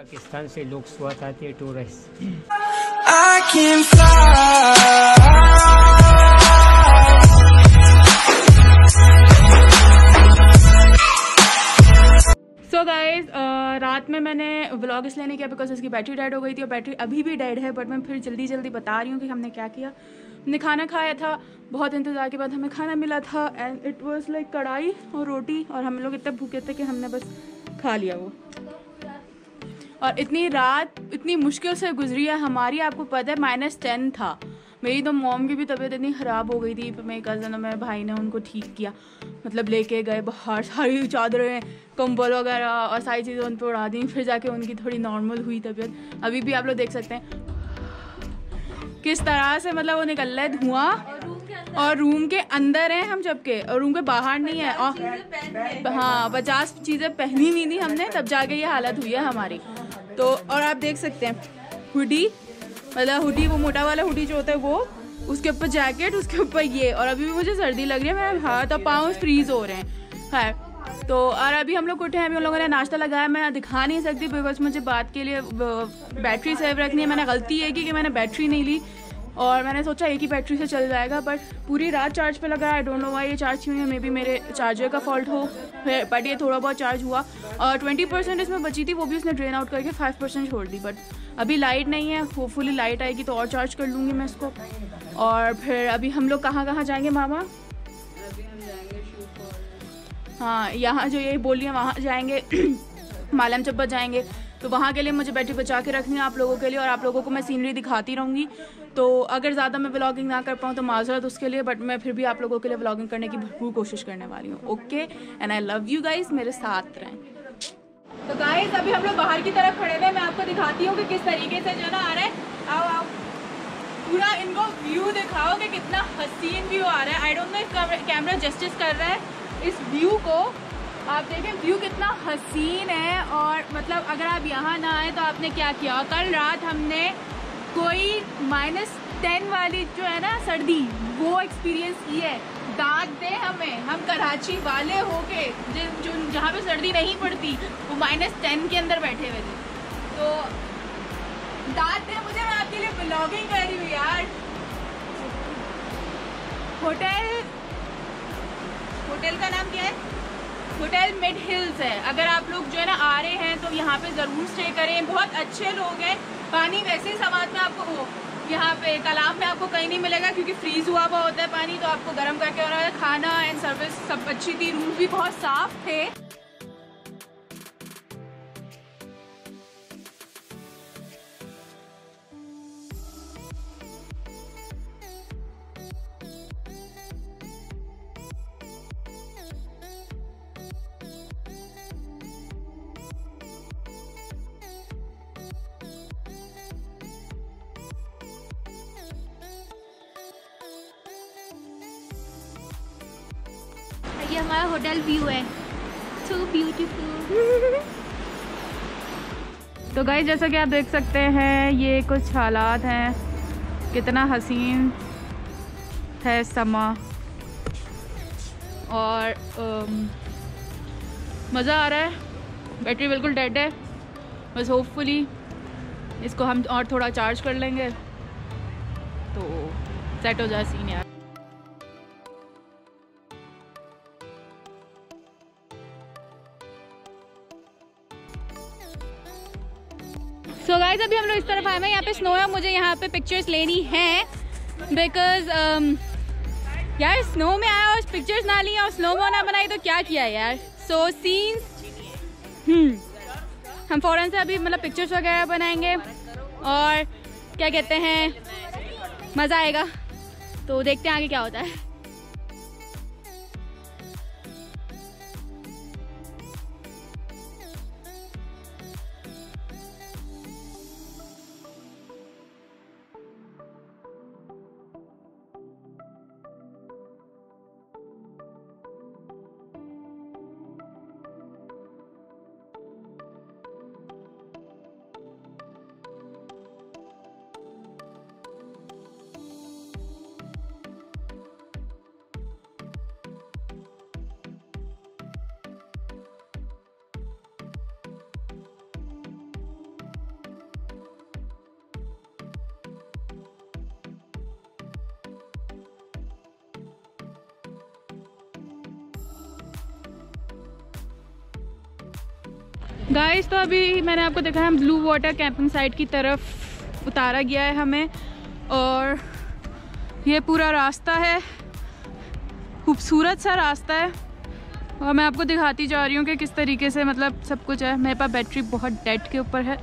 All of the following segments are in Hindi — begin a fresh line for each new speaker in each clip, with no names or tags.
पाकिस्तान से लोग स्वागत आते हैं टूरिस्ट
सो गाइज़ रात में मैंने व्लॉग इसलिए नहीं किया बिकॉज़ उसकी बैटरी डेड हो गई थी और बैटरी अभी भी डेड है बट मैं फिर जल्दी जल्दी बता रही हूँ कि हमने क्या किया। हमने खाना खाया था बहुत इंतज़ार के बाद हमें खाना मिला था एंड इट वॉज़ लाइक कढ़ाई और रोटी और हम लोग इतने भूखे थे कि हमने बस खा लिया वो। और इतनी रात इतनी मुश्किल से गुजरी है हमारी आपको पता है माइनस टेन था। मेरी तो मॉम की भी तबीयत इतनी ख़राब हो गई थी फिर मेरे कज़न और मेरे भाई ने उनको ठीक किया। मतलब लेके गए बाहर सारी चादरें कंबल वगैरह और सारी चीज़ें उन पर उड़ा दी फिर जाके उनकी थोड़ी नॉर्मल हुई तबीयत। अभी भी आप लोग देख सकते हैं। किस तरह से मतलब वो निकल रहा है धुआँ? और रूम के अंदर? हैं हम जबके? और रूम के बाहर नहीं है और हाँ पचास चीज़ें पहनी हुई थी हमने तब जाके ये हालत हुई है हमारी। तो और आप देख सकते हैं हुडी मतलब हुडी वो मोटा वाला हुडी जो होता है वो उसके ऊपर जैकेट उसके ऊपर ये और अभी भी मुझे सर्दी लग रही है मेरे हाथ और पाँव फ्रीज हो रहे हैं। है तो और अभी हम लोग उठे हैं अभी उन लोगों ने नाश्ता लगाया मैं दिखा नहीं सकती बिकॉज़ मुझे बात के लिए बैटरी सेव रखनी है मैंने गलती है कि, कि मैंने बैटरी नहीं ली। और मैंने सोचा एक ही बैटरी से चल जाएगा बट पूरी रात चार्ज पे लगा। आई डोंट नो वाई ये चार्ज हुई है मे बी मेरे चार्जर का फॉल्ट हो बट ये थोड़ा बहुत चार्ज हुआ। और ट्वेंटी परसेंट इसमें बची थी, वो भी उसने ड्रेन आउट करके फाइव परसेंट छोड़ दी बट अभी लाइट नहीं है। होपफुली लाइट आएगी तो और चार्ज कर लूँगी मैं इसको। और फिर अभी हम लोग कहाँ कहाँ जाएँगे मामा? हाँ यहाँ जो ये बोलिए वहाँ जाएँगे। मालम चब्बा जाएँगे। तो वहाँ के लिए मुझे बैटरी बचा के रखनी है आप लोगों के लिए और आप लोगों को मैं सीनरी दिखाती रहूँगी। तो अगर ज़्यादा मैं ब्लॉगिंग ना कर पाऊँ तो माजरत उसके लिए बट मैं फिर भी आप लोगों के लिए ब्लॉगिंग करने की भरपूर कोशिश करने वाली हूँ okay and I love you guys मेरे साथ रहें। तो गाइज़ अभी हम लोग बाहर की तरफ़ खड़े हुए मैं आपको दिखाती हूँ कि किस तरीके से जो ना आ रहा है। आओ आओ। पूरा इनको व्यू दिखाओ कि कितना हसीन व्यू आ रहा है। आई डोंट नो कैमरा जस्टिस कर रहा है। इस व्यू को आप देखें व्यू कितना हसीन है और मतलब अगर आप यहाँ ना आए तो आपने क्या किया? और कल रात हमने कोई माइनस टेन वाली जो है ना सर्दी, वो एक्सपीरियंस की है। दाद दे हमें। हम कराची वाले होके जो जहाँ पे सर्दी नहीं पड़ती, वो माइनस टेन के अंदर बैठे हुए थे। तो दाद दे, मुझे, मैं आपके लिए ब्लॉगिंग कर रही हूँ यार। होटल होटल का नाम क्या है? होटल मिड हिल्स है। अगर आप लोग जो है ना आ रहे हैं तो यहाँ पे ज़रूर स्टे करें। बहुत अच्छे लोग हैं। पानी वैसे समाज में आपको यहाँ पे तालाब में आपको कहीं नहीं मिलेगा, क्योंकि फ्रीज हुआ हुआ होता है पानी तो आपको गर्म करके और खाना एंड सर्विस सब अच्छी थी। रूम भी बहुत साफ़ थे।
ये हमारा होटल व्यू है। सो ब्यूटीफुल
तो गाइस जैसा कि आप देख सकते हैं, ये कुछ हालात हैं। कितना हसीन है समा। और मज़ा आ रहा है। बैटरी बिल्कुल डेड है। बस होपफुली इसको हम और थोड़ा चार्ज कर लेंगे। तो सेट हो जाए सीन यार। सो so गाइज़ अभी हम लोग इस तरफ़ आए हैं। यहाँ पे स्नो है मुझे यहाँ पे पिक्चर्स लेनी है। बिकॉज़ um, यार स्नो में आया और पिक्चर्स ना ली और स्नो ना बनाई तो क्या किया यार? सो सीन्स हम्म हम फ़ौरन से अभी मतलब पिक्चर्स वगैरह बनाएँगे। और क्या कहते हैं मज़ा आएगा। तो देखते हैं आगे क्या होता है। गाइस तो अभी मैंने आपको देखा है ब्लू वाटर कैंपिंग साइट की तरफ़ उतारा गया है हमें और ये पूरा रास्ता है। खूबसूरत सा रास्ता है। और मैं आपको दिखाती जा रही हूँ कि किस तरीके से मतलब सब कुछ है। मेरे पास बैटरी बहुत डेड के ऊपर है।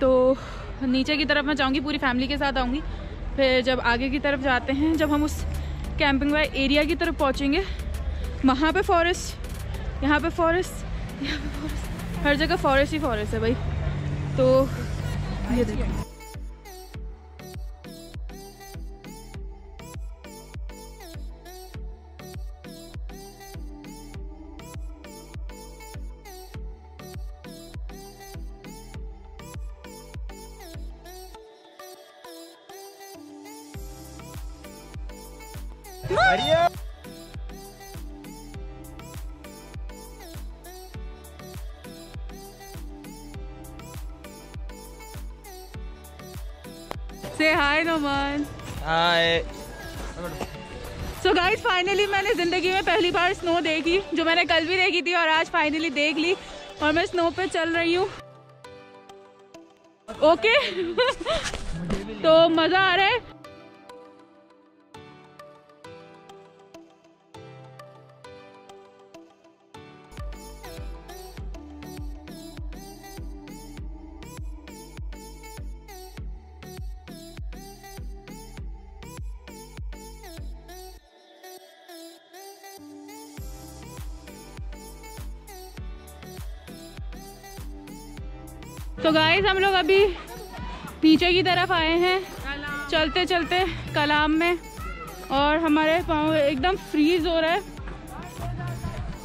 तो नीचे की तरफ़ मैं जाऊँगी, पूरी फैमिली के साथ आऊँगी। फिर जब आगे की तरफ़ जाते हैं, जब हम उस कैंपिंग वाले एरिया की तरफ़ पहुँचेंगे, वहाँ पे फॉरेस्ट यहाँ पे फॉरेस्ट यहाँ पे फॉरेस्ट हर जगह फॉरेस्ट ही फॉरेस्ट है भाई। तो ये देखो। से नोमान
हाय
सो गाइस फाइनली मैंने ज़िंदगी में पहली बार स्नो देखी जो मैंने कल भी देखी थी और आज फाइनली देख ली और मैं स्नो पे चल रही हूँ। ओके तो मज़ा आ रहा है? तो गाइस हम लोग अभी पीछे की तरफ़ आए हैं। चलते चलते कलाम में। और हमारे पाँव एकदम फ्रीज हो रहा है।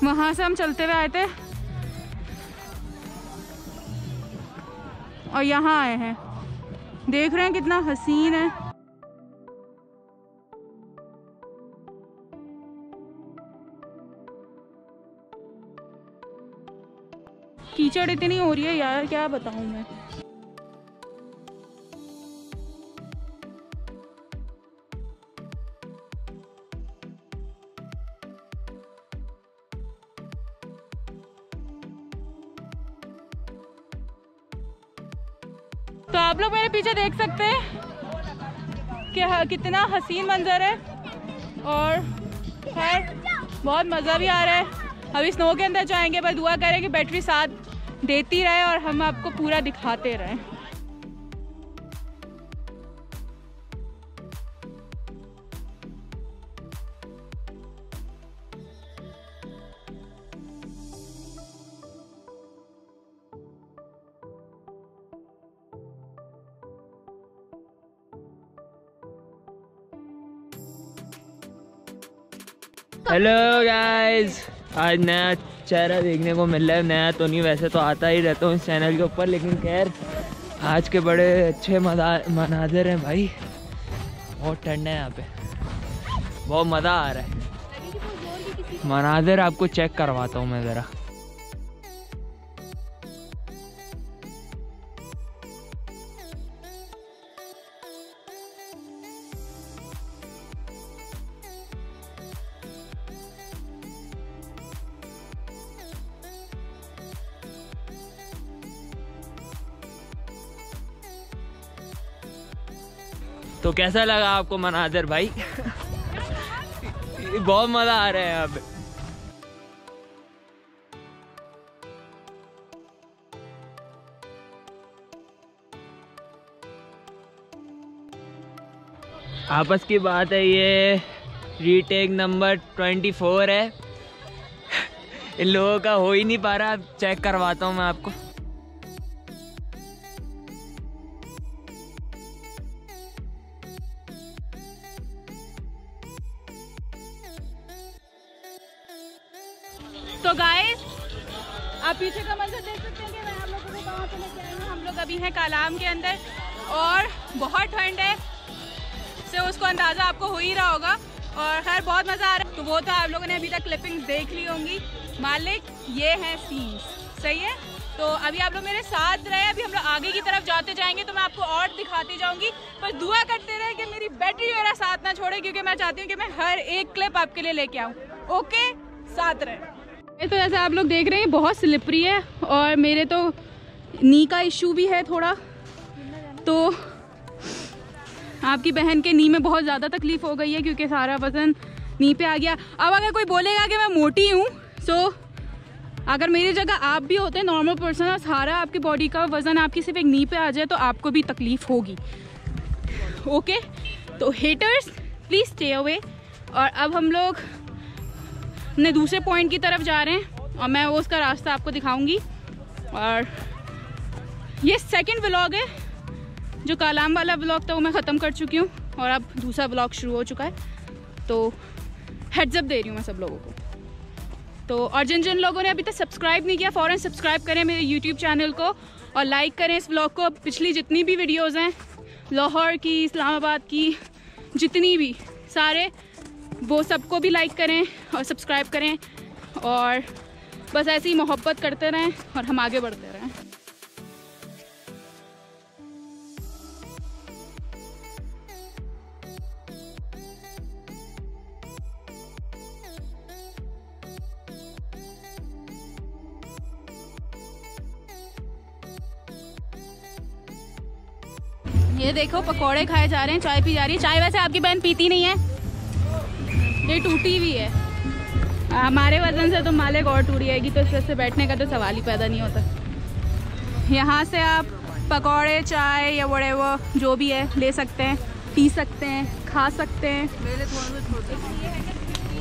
वहाँ से हम चलते हुए आए थे। और यहाँ आए हैं। देख रहे हैं कितना हसीन है। कीचड़ इतनी हो रही है यार, क्या बताऊँ मैं? तो आप लोग मेरे पीछे देख सकते हैं कि कितना हसीन मंजर है और खैर, बहुत मज़ा भी आ रहा है। अभी स्नो के अंदर जाएँगे, पर दुआ करें कि बैटरी साथ देती रहे और हम आपको पूरा दिखाते रहें।
हेलो गाइस आज नया चेहरा देखने को मिल रहा है। नया तो नहीं, वैसे तो आता ही रहता हूँ इस चैनल के ऊपर, लेकिन खैर, आज के बड़े अच्छे मनाजिर हैं भाई। बहुत ठंड है यहाँ पे। बहुत मज़ा आ रहा है। मनाजिर आपको चेक करवाता हूँ मैं ज़रा। तो कैसा लगा आपको मनाजर भाई? बहुत मज़ा आ रहा है पे। आपस की बात है ये रीटेक नंबर ट्वेंटी फोर है। इन लोगों का हो ही नहीं पा रहा चेक करवाता हूँ मैं आपको।
आप पीछे का मंजर देख सकते हैं कि मैं आप लोगों को कहाँ से लेके आई हूँ। हम लोग अभी हैं कालाम के अंदर और बहुत ठंड है। से उसको अंदाज़ा आपको हो ही रहा होगा और खैर, बहुत मज़ा आ रहा है। तो वो तो आप लोगों ने अभी तक क्लिपिंग देख ली होंगी। मालिक, ये है सीन्स सही है? तो अभी आप लोग मेरे साथ रहे, अभी हम लोग आगे की तरफ़ जाते जाएँगे तो मैं आपको और दिखाती जाऊँगी। पर दुआ करते रहे कि मेरी बैटरी मेरा साथ ना छोड़े, क्योंकि मैं चाहती हूँ कि मैं हर एक क्लिप आपके लिए लेके आऊँ। ओके साथ रहे। ये तो जैसे आप लोग देख रहे हैं बहुत स्लिपरी है और मेरे तो नी का इशू भी है थोड़ा। तो आपकी बहन के नी में बहुत ज़्यादा तकलीफ़ हो गई है क्योंकि सारा वज़न नी पे आ गया। अब अगर कोई बोलेगा कि मैं मोटी हूँ सो अगर मेरी जगह आप भी होते हैं नॉर्मल पर्सन और सारा आपकी बॉडी का वज़न आपकी सिर्फ़ एक नी पे आ जाए तो आपको भी तकलीफ़ होगी। ओके तो हेटर्स प्लीज़ स्टे अवे और अब हम लोग अपने दूसरे पॉइंट की तरफ़ जा रहे हैं और मैं वो उसका रास्ता आपको दिखाऊँगी। और ये सेकंड व्लॉग है, जो कालाम वाला व्लॉग था, वो मैं ख़त्म कर चुकी हूँ और अब दूसरा व्लॉग शुरू हो चुका है। तो हेड्सअप दे रही हूँ मैं सब लोगों को। तो और जिन जिन लोगों ने अभी तक सब्सक्राइब नहीं किया, फ़ौरन सब्सक्राइब करें मेरे यूट्यूब चैनल को और लाइक करें इस व्लॉग को। पिछली जितनी भी वीडियोज़ हैं, लाहौर की, इस्लामाबाद की, जितनी भी सारे वो सबको भी लाइक करें और सब्सक्राइब करें और बस ऐसे ही मोहब्बत करते रहें और हम आगे बढ़ते रहें। ये देखो पकोड़े खाए जा रहे हैं, चाय पी जा रही है। चाय वैसे आपकी बहन पीती नहीं है। ये टूटी हुई है। हमारे वज़न से तो मालिक और टूटी आएगी तो इस वजह से बैठने का तो सवाल ही पैदा नहीं होता। यहाँ से आप पकौड़े, चाय या बड़े वो जो भी है, ले सकते हैं, पी सकते हैं, खा सकते हैं।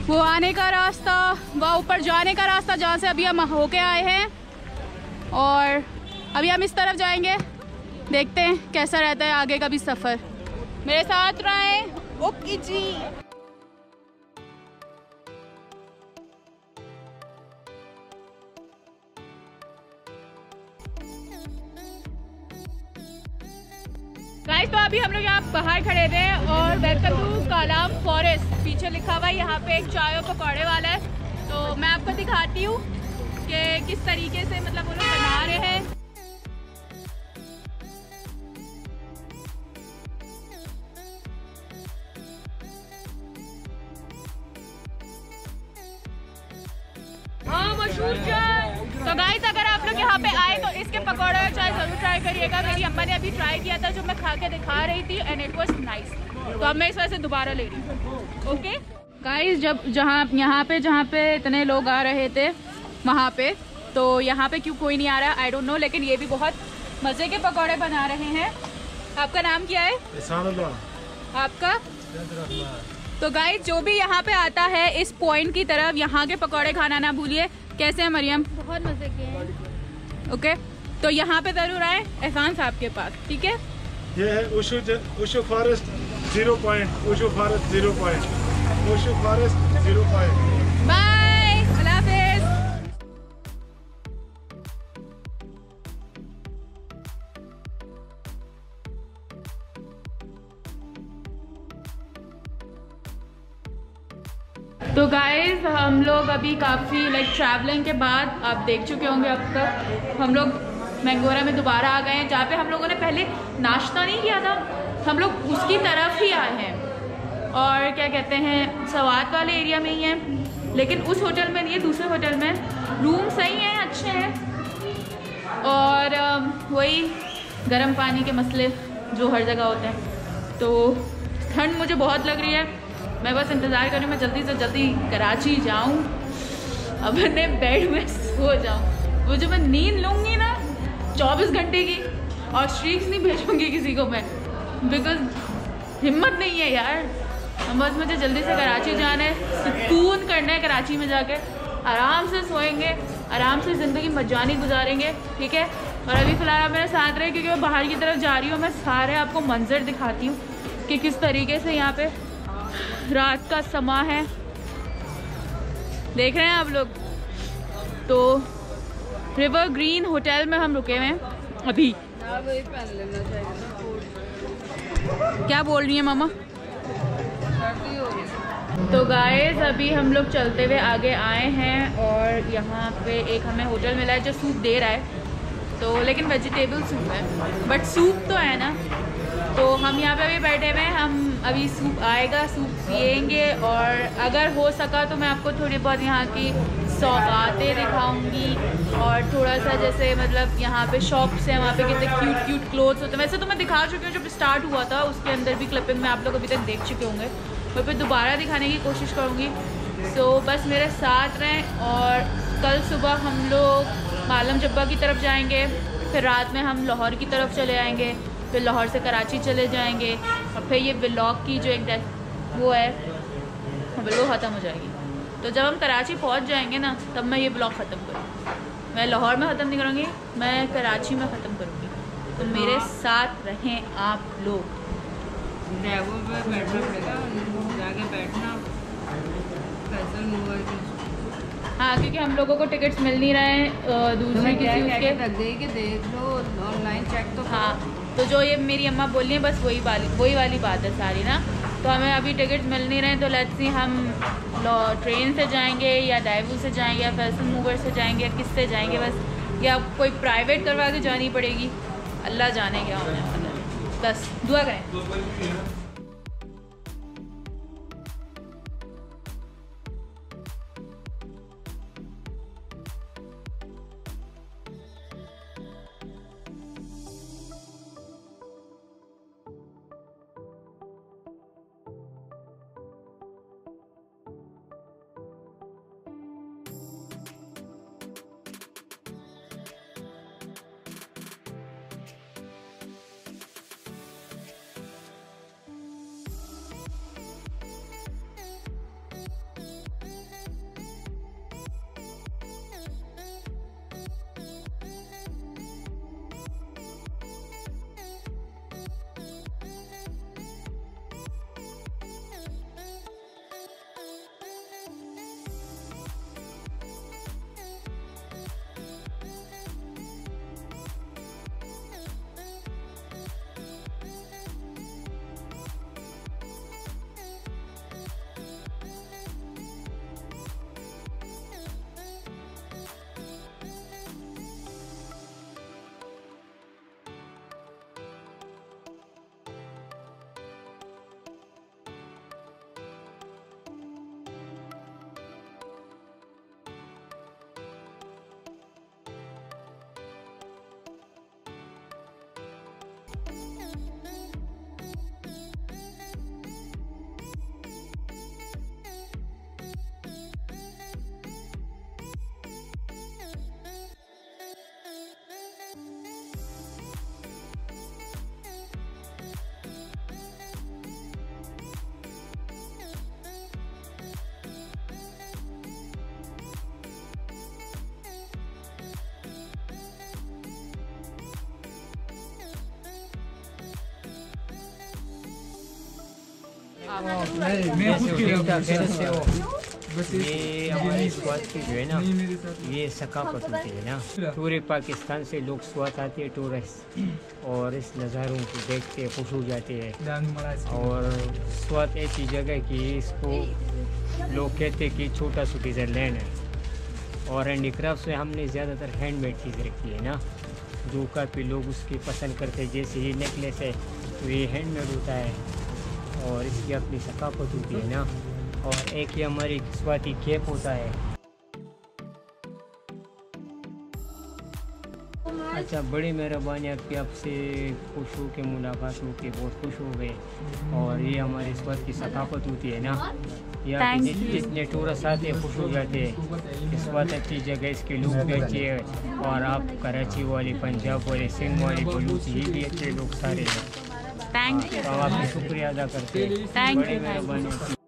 वो आने का रास्ता, वह ऊपर जाने का रास्ता जहाँ से अभी हम होके आए हैं। और अभी हम इस तरफ़ जाएँगे, देखते हैं कैसा रहता है आगे का भी सफ़र। मेरे साथ रहें, ओके जी। गाइस तो अभी हम लोग यहाँ बाहर खड़े थे और वेलकम टू कालाम फॉरेस्ट पीछे लिखा हुआ है, यहाँ पे एक चाय और पकौड़े वाला है। तो मैं आपको दिखाती हूँ कि किस तरीके से मतलब वो लोग बना रहे हैं। किया था जो मैं खा के दिखा रही थी एंड इट वॉज़ नाइस तो अब मैं इस वजह से दोबारा ले रही हूँ। ओके गाइस जब जहाँ यहाँ पे जहाँ पे इतने लोग आ रहे थे वहाँ पे तो यहाँ पे क्यों कोई नहीं आ रहा? आई डोंट नो लेकिन ये भी बहुत मज़े के पकौड़े बना रहे हैं। आपका नाम क्या है? आपका? तो गाइस जो भी यहाँ पे आता है इस पॉइंट की तरफ़ यहाँ के पकौड़े खाना ना भूलिए। कैसे हैं मरियम?
बहुत मज़े के हैं।
ओके तो यहाँ पे ज़रूर आए एहसान साहब के पास ठीक है?
ये है उशु ज- उशु forest zero point उशु forest zero point उशु forest zero point.
Bye तो गाइज़ हम लोग अभी काफ़ी लाइक ट्रैवलिंग के बाद आप देख चुके होंगे अब तक। हम लोग मैंगोरा में दोबारा आ गए हैं, जहाँ पे हम लोगों ने पहले नाश्ता नहीं किया था, हम लोग उसकी तरफ़ ही आए हैं। और क्या कहते हैं, सवाद वाले एरिया में ही हैं, लेकिन उस होटल में नहीं है दूसरे होटल में। रूम सही हैं, अच्छे हैं। और वही गर्म पानी के मसले जो हर जगह होते हैं। तो ठंड मुझे बहुत लग रही है। मैं बस इंतज़ार कर रही हूँ, मैं जल्दी से जल्दी कराची जाऊँ। अपने बेड में सो जाऊँ। वो जो मैं नींद लूँगी ना चौबीस घंटे की और स्ट्रीक्स नहीं भेजूँगी किसी को मैं। बिकॉज़ हिम्मत नहीं है यार। बस मुझे जल्दी से कराची जाना है, सुकून करना है कराची में जाके आराम से सोएँगे, आराम से ज़िंदगी मजानी गुजारेंगे, ठीक है? और अभी फ़िलहाल आप मेरे साथ रहे, क्योंकि मैं बाहर की तरफ़ जा रही हूँ, मैं सारे आपको मंजर दिखाती हूँ कि किस तरीके से यहाँ पे रात का समा है। देख रहे हैं आप लोग? तो रिवर ग्रीन होटल में हम रुके हुए हैं, अभी। क्या बोल रही है, मामा? तो गाइस अभी हम लोग चलते हुए आगे आए हैं और यहाँ पे एक हमें होटल मिला है जो सूप दे रहा है। तो लेकिन वेजिटेबल सूप है। बट सूप तो है ना। तो हम यहाँ पे अभी बैठे हुए हैं, हम अभी सूप आएगा सूप पियेंगे और अगर हो सका तो मैं आपको थोड़ी बहुत यहाँ की सौगातें दिखाऊँगी और थोड़ा सा जैसे मतलब यहाँ पे शॉप्स हैं वहाँ पे कितने क्यूट क्यूट क्लोथ्स होते हैं। वैसे तो मैं दिखा चुकी हूँ जब स्टार्ट हुआ था उसके अंदर भी क्लिपिंग में आप लोग अभी तक देख चुके होंगे। मैं फिर दोबारा दिखाने की कोशिश करूँगी। सो so, बस मेरे साथ रहें और कल सुबह हम लोग मालम जब्बा की तरफ़ जाएँगे फिर रात में हम लाहौर की तरफ़ चले आएँगे फिर लाहौर से कराची चले जाएँगे और फिर ये ब्लॉग की जो एक वो है वो ख़त्म हो जाएगी। तो जब हम कराची पहुँच जाएँगे ना तब मैं ये ब्लॉग ख़त्म करूँगी। मैं लाहौर में ख़त्म नहीं करूँगी मैं कराची में ख़त्म करूँगी। तो मेरे साथ रहें आप लोग। हाँ क्योंकि हम लोगों को टिकट्स मिल नहीं रहे हैं दूसरी किसी उसके।
कि देख लो ऑनलाइन चेक तो
हाँ तो जो ये मेरी अम्मा बोल रही है बस वही वाली वही वाली बात है सारी ना। तो हमें अभी टिकट मिल नहीं रहे तो लेट्स सी हम ट्रेन से जाएँगे या डाइवू से जाएँगे या फैसन मूवर से जाएँगे या किस से जाएँगे, बस या कोई प्राइवेट करवा के जानी पड़ेगी। अल्लाह जाने क्या होने बस, दुआ करें।
ये हमारे स्वाद की जो है ना ये सकाफत होती है ना पूरे पाकिस्तान से लोग स्वाद आते हैं टूरिस्ट और इस नज़ारों को देखते हैं खुश हो जाते हैं। और स्वाद ऐसी जगह कि इसको लोग कहते हैं कि छोटा स्विट्ज़रलैंड है। और हैंडीक्राफ्ट में हमने ज़्यादातर हैंडमेड चीज़ रखी है ना। जो काफ़ी लोग उसकी पसंद करते हैं जैसे ये नेकलेस है तो ये हैंडमेड होता है। और इसकी अपनी सकाफत होती है ना। और एक ये हमारी स्वाति केप होता है। अच्छा बड़ी मेहरबानी आपकी आपसे खुश हो के मुलाकात हो के बहुत खुश हो गए। और ये हमारे स्वाद की सकाफत होती है ना। जित- जितने टूरिस्ट आते हैं खुश हो जाते हैं। इस बात अच्छी जगह इसके लोग भी अच्छे हैं। और आप कराची वाले पंजाब वाले सिंध वाले बलूच ये भी अच्छे लोग सारे हैं।
थैंक यू
तो शुक्रिया अदा करते हैं।
थैंक
बड़ी